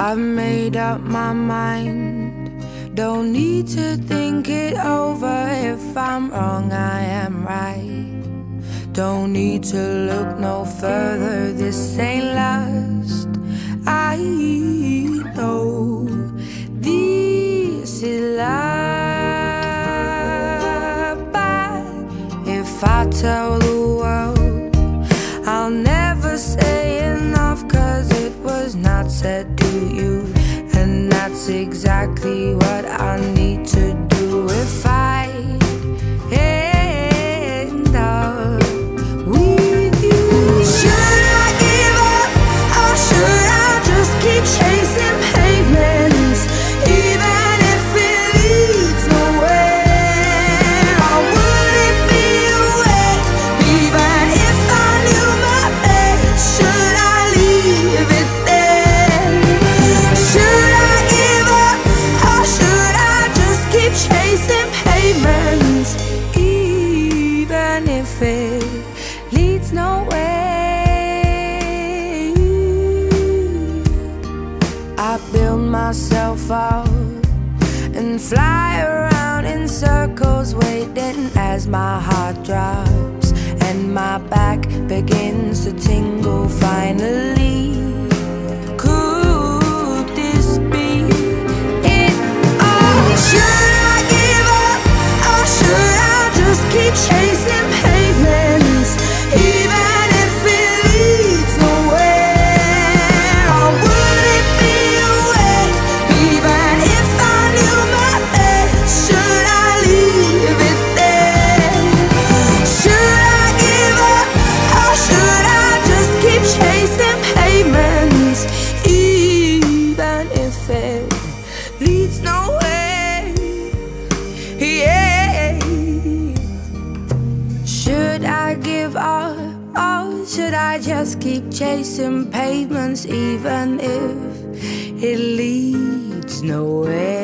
I've made up my mind. Don't need to think it over. If I'm wrong, I am right. Don't need to look no further. This ain't last. I know this is love. But if I tell the world, I'll never say enough. Cause it was not said exactly what I need Even if it leads. I build myself and fly around in circles, waiting as my heart drops and my back begins to tingle. Finally, could this Should I give up or should I just keep chasing pavements even if it leads nowhere?